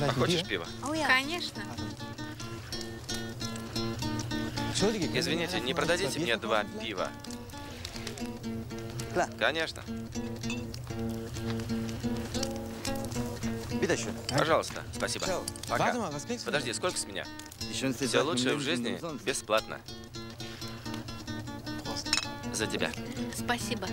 А хочешь пиво? Конечно. Извините, не продадите мне два пива? Конечно. Пожалуйста, спасибо. Пока. Подожди, сколько с меня? Все лучшее в жизни бесплатно. За тебя. Спасибо.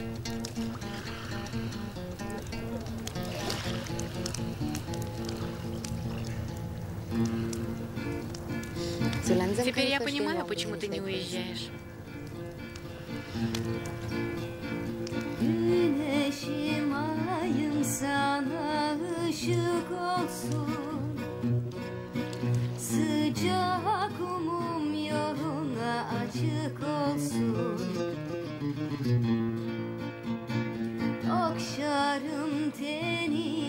Теперь я понимаю, почему ты не уезжаешь. Güneşim ayım sana ışık olsun Sıcak umum yoluna açık olsun Okşarım tenini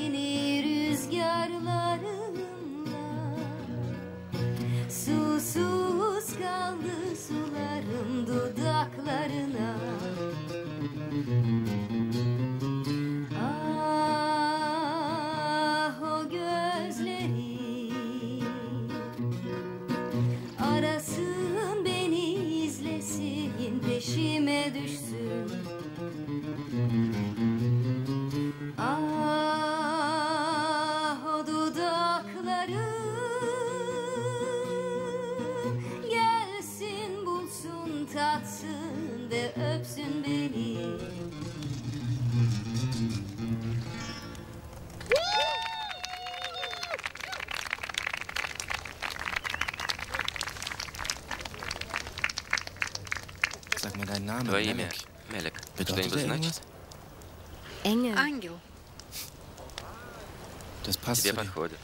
soon. Sag mir deinen Namen. Твое имя, Melek. Мелик, Bedeutet что-нибудь er значит? irgendwas? Ангел. Das passt Тебе zu dir. подходит.